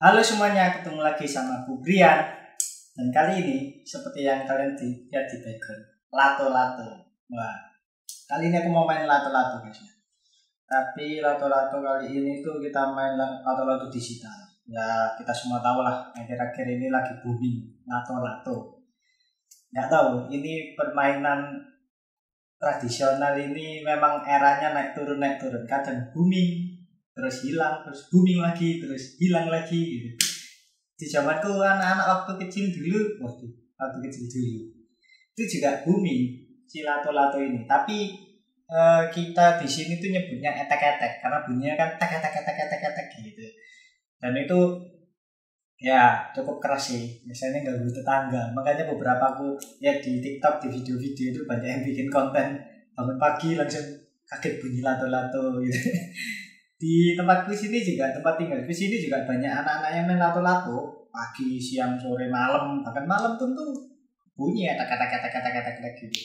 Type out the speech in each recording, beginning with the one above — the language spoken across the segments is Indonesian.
Halo semuanya, ketemu lagi sama aku Brian. Dan kali ini, seperti yang kalian lihat di background Lato-lato. Wah, kali ini aku mau main lato-lato guys Tapi lato-lato kali ini tuh kita main lato-lato digital. Ya, kita semua tahu lah, akhir-akhir ini lagi booming lato-lato. Nggak tahu, ini permainan tradisional ini memang eranya naik turun naik turun. Kadang booming terus hilang terus booming lagi terus hilang lagi gitu. Di zamanku anak-anak waktu kecil dulu waktu waktu kecil dulu itu juga booming si lato-lato ini. Tapi uh, kita di sini tuh nyebutnya etek-etek karena bunyinya kan tek etek etek etek etek gitu. Dan itu ya cukup keras sih. Biasanya butuh tetangga. Makanya beberapa aku ya di TikTok di video-video itu banyak yang bikin konten bangun pagi langsung kaget bunyi lato-lato gitu di tempatku sini juga tempat tinggal di sini juga banyak anak-anak yang main lato-lato. Pagi siang sore malam. Bahkan malam tuh bunyi ya tak tak tak tak tak gitu.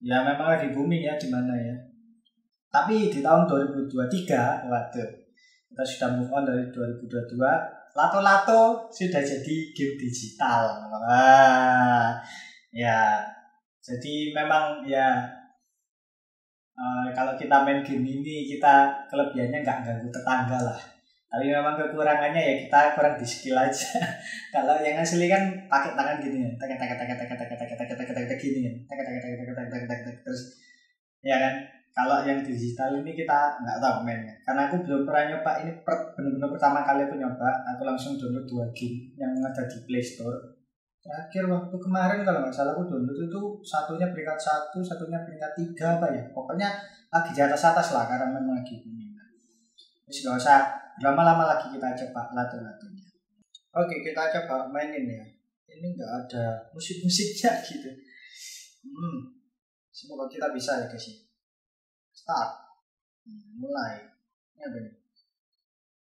Ya memang lagi booming ya di mana ya. Tapi di tahun 2023 waduh kita sudah move on dari 2022 lato-lato sudah jadi game digital. Wah, ya, jadi memang ya uh, kalau kita main game ini kita kelebihannya nggak ganggu tetangga lah. Tapi memang kekurangannya ya kita kurang di skill aja. kalau yang asli kan pakai tangan gini ya, tak tak tak tak tak tak tak tak tak gini ya, tak tak tak tak tak tak terus ya kan kalau yang digital ini kita nggak tahu mainnya karena aku belum pernah nyoba ini benar-benar pertama kali aku nyoba aku langsung download dua game yang ada di Play Store terakhir waktu kemarin kalau nggak salah aku download itu satunya peringkat satu satunya peringkat tiga apa ya. Pokoknya lagi di atas atas lah karena memang lagi ini. Terus nggak usah lama-lama lagi kita coba lato-latonya oke kita coba mainin ya. Ini nggak ada musik-musiknya gitu. Hmm semoga kita bisa ya guys start. Mulai. Ini apa nih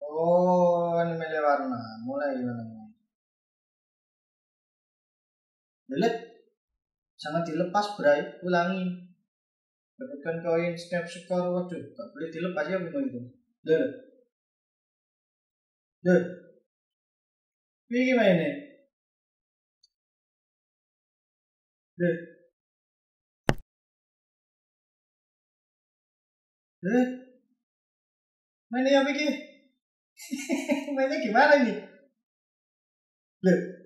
oh ini milih warna. Mulai gimana delete sangat dilepas berai ulangi dapatkan koin setiap skor waduh tak boleh dilepas ya memang itu delete delete ini gimana ini delete Eh? Mainnya apa ini? Mainnya gimana nih? Loh?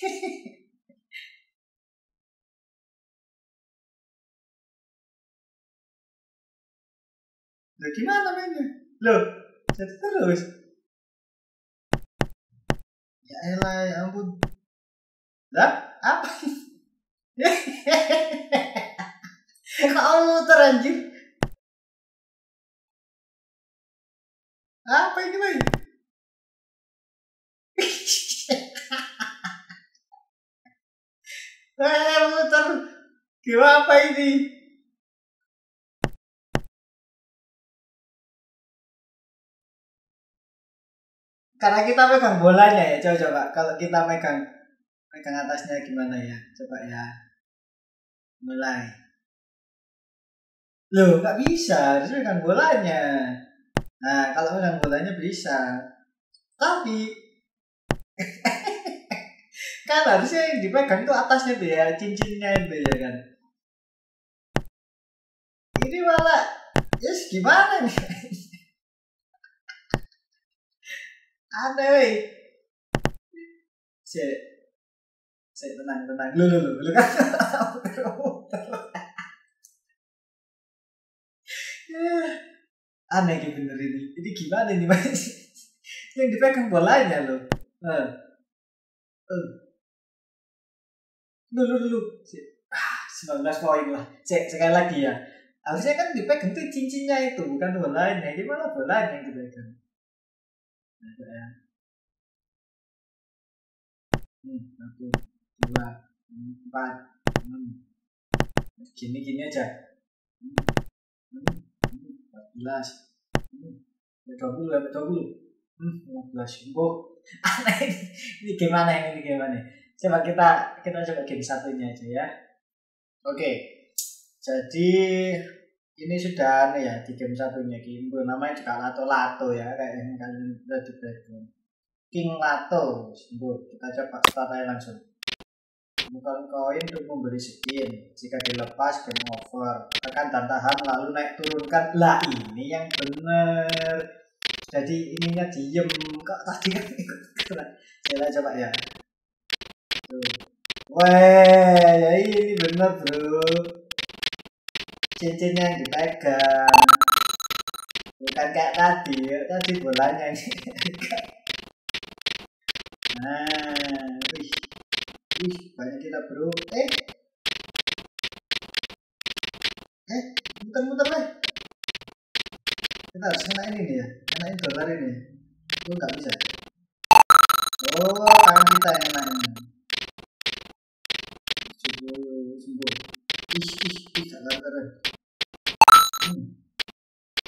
Loh gimana mainnya? Loh, jadi terus. Ya elah, ya ampun. Lah, apa? Kau muter anjir. Apa ini, Bay? Gimana apa ini? Karena kita megang bolanya ya, coba coba. Kalau kita megang megang atasnya gimana ya? Coba ya. Mulai. Loh, nggak bisa, harus megang bolanya. Nah, kalau megang bolanya bisa. Tapi kan harusnya yang dipegang itu atasnya tuh ya, cincinnya itu ya kan. Ini malah, yes gimana nih? Aneh weh. Cek. Cek tenang tenang. Lu lu lu lu kan. aneh gitu bener ini ini gimana nih mas yang dipegang bolanya loh uh. Uh. dulu dulu ah, 19 poin lah cek sekali lagi ya harusnya kan dipegang tuh cincinnya itu bukan bolanya ini malah bolanya yang dipegang. Nah, ya. hmm, satu dua empat enam. Gini gini aja. Hmm belas. Dua puluh dua puluh. Hmm lima belas. Oh aneh ini. Ini gimana ini gimana coba kita kita coba game satunya aja ya. Oke. Jadi ini sudah aneh ya di game satunya game namanya juga lato lato ya kayak yang kalian di background King Lato sembuh kita coba start aja langsung. Bukan koin untuk memberi skin. Jika dilepas game over. Tekan dan tahan lalu naik turunkan. Lah ini yang bener. Jadi ininya diem. Kok tadi kan ikut saya coba ya. Tuh. Ya ini bener bro cincinnya yang dipegang. Bukan kayak tadi tadi bolanya ini nah wih. Wih banyak kita bro. Eh. Eh muter-muter deh kita harus kena ini nih ya kena dolar ini. Itu nggak bisa. Oh kan kita yang kena ini sembuh sembuh ih ih ih salah salah hmm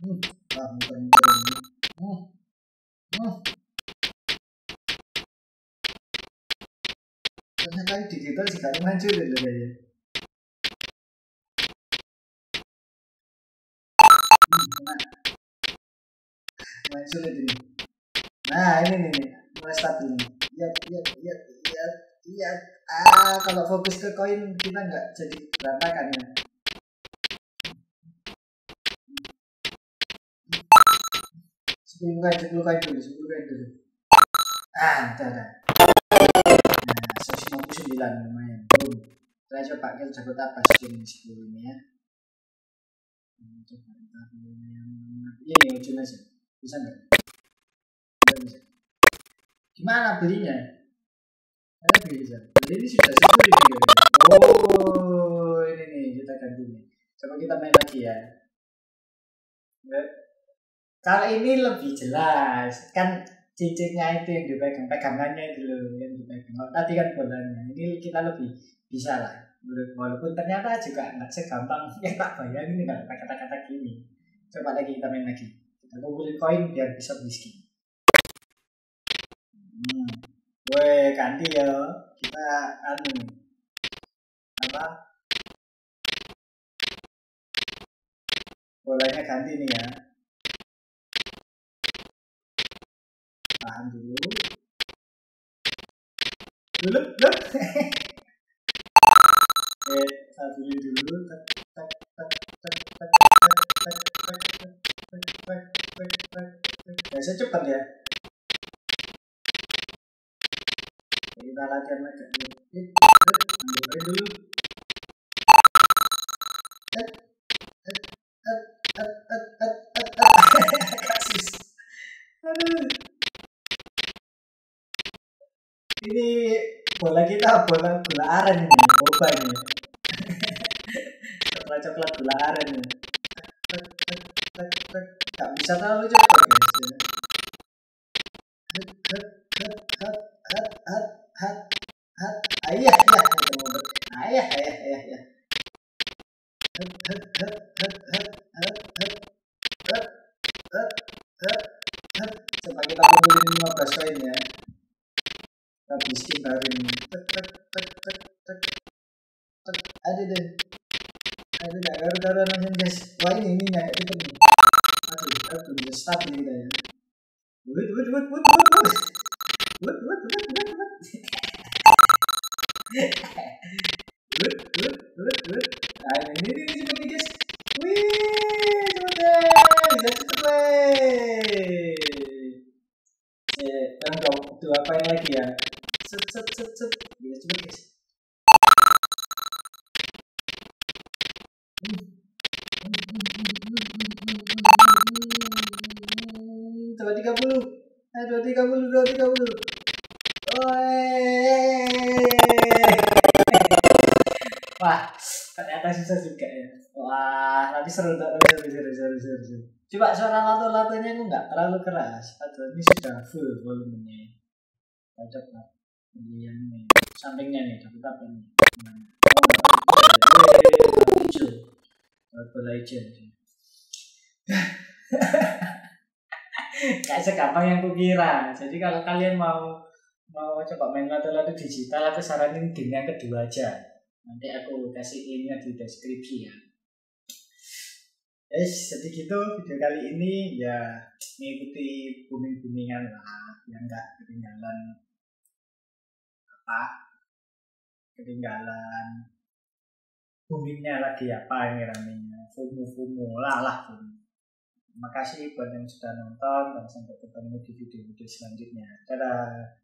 hmm ah muter muter ini hmm hmm sih kali hancur kena main sulit ini nah ini nih, mulai stabil nih lihat lihat lihat lihat lihat. Ah kalau fokus ke koin kita nggak jadi berantakan ya. Sepuluh koin sepuluh koin dulu sepuluh koin dulu. Ah udah 9 lumayan. Boom. Saya coba ke Jabodetabek zoom sebelumnya coba kita ini iya, iya, ujung aja. Bisa nggak? Bisa gimana belinya? Ada beli bisa beli ini sudah sepuluh ribu ya? oh ini nih kita ganti nih. Coba kita main lagi ya. Eh, kalau ini lebih jelas. Kan cincinnya itu yang dipegang pegangannya loh yang dipegang. Kalau tadi kan bolanya ini kita lebih bisa lah. Walaupun ternyata juga nggak segampang yang tak bayangin pakai kata-kata gini. Coba lagi kita main lagi. Kita kumpulin koin biar bisa beli skin. Hmm. Weh, ganti ya. Kita anu apa? Bolanya ganti nih ya tahan dulu dulu dulu eh sambil dulu tek tek tek tek tek tek tek tek tek tek tek tek tek biasa cepat ya kita latihan aja dulu ambil dulu et ini bola kita bola gula aren ini boba ini. Coklat coklat gula aren ini. Nggak bisa terlalu cepat guys ya. hat hat hat hat ayah ayah ayah ayah ayah ayah hat hat hat hat hat hat hat hat hat hat hat coba kita kumpulin 15 koin ya kita biskin baru ini tek tek tek tek tek tek ada deh ada nggak garu garu langsung guys wah cepet nih kita ya wut wut wut wut Wut, wut, wut, wut, wut. wut, wut, wut, wut. Nah, ini, ini, ini cepet guys. Wih, cepet deh. Cepet deh. Eh, kan tuh apa lagi ya? Set, set, set, set. Cepet guys. Coba tiga puluh. Eh, dua tiga puluh, dua tiga puluh. Wah, ternyata susah juga ya. Wah, tapi seru tak? Seru, seru, seru, seru, seru. Coba suara lato-latonya itu nggak terlalu keras. Atau ini sudah full volumenya. Cocok lah. Pilihan nih. Sampingnya nih, dapat apa nih? Oh, hijau. Bola Kayak segampang yang kukira. Jadi kalau kalian mau mau coba main lato-lato digital, aku saranin game yang kedua aja. Nanti aku kasih linknya di deskripsi ya. Yes, jadi gitu video kali ini ya mengikuti booming-boomingan lah yang enggak ketinggalan apa ketinggalan boomingnya lagi apa ini ramenya fumu fumu lah lah FOMO. Terima kasih buat yang sudah nonton dan sampai ketemu di video-video selanjutnya. Dadah.